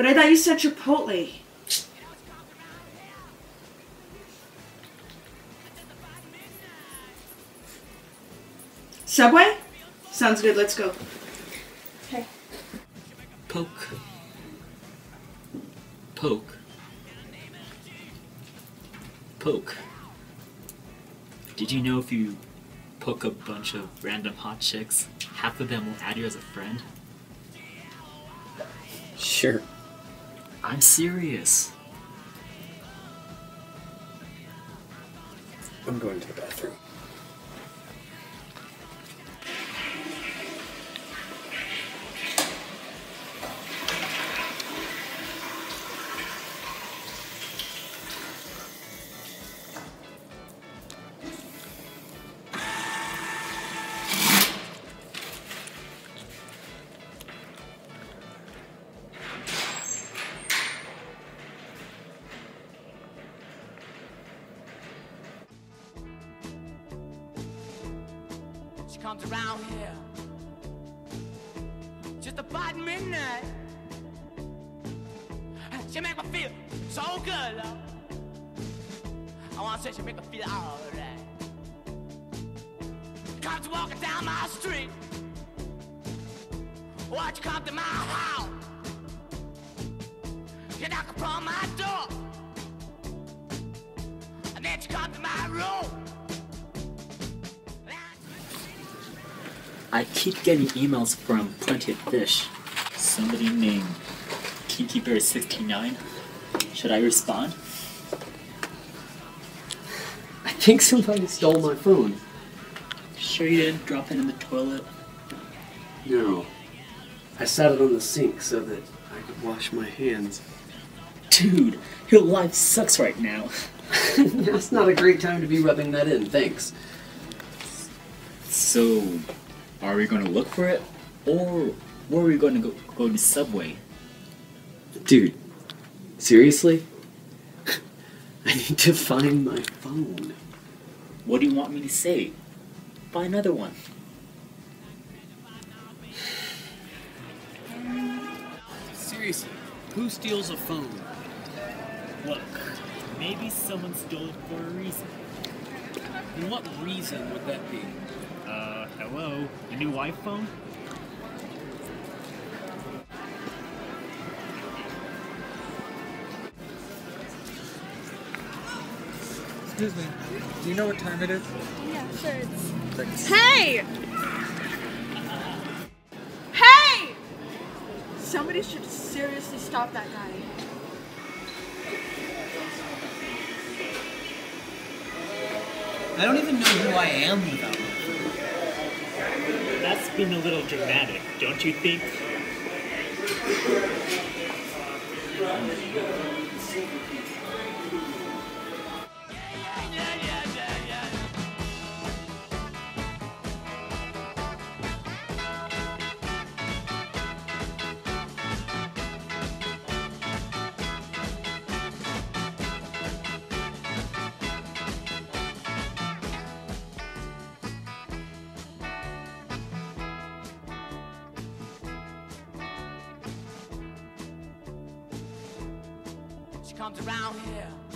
But I thought you said Chipotle. Subway? Sounds good, let's go. Okay. Poke. Poke. Poke. Did you know if you poke a bunch of random hot chicks, half of them will add you as a friend? Sure. I'm serious. I'm going to the bathroom. Comes around here just about midnight. She make me feel so good, love. I wanna say she make me feel alright. Comes walking down my street. Watch you come to my house. You knock upon my door. I keep getting emails from Plenty of Fish. Somebody named Kiki Bear 69. Should I respond? I think somebody stole my phone. Sure you didn't drop it in the toilet? No. I sat it on the sink so that I could wash my hands. Dude, your life sucks right now. That's not a great time to be rubbing that in, thanks. So, are we going to look for it? Or where are we going to go, go to Subway? Dude, seriously? I need to find my phone. What do you want me to say? Buy another one. Seriously, who steals a phone? Look, maybe someone stole it for a reason. And what reason would that be? Uh, hello? A new iPhone? Excuse me. Do you know what time it is? Yeah, sure. It's Thanks. Hey! Hey! Somebody should seriously stop that guy. I don't even know who I am without my That's been a little dramatic, don't you think? She comes around here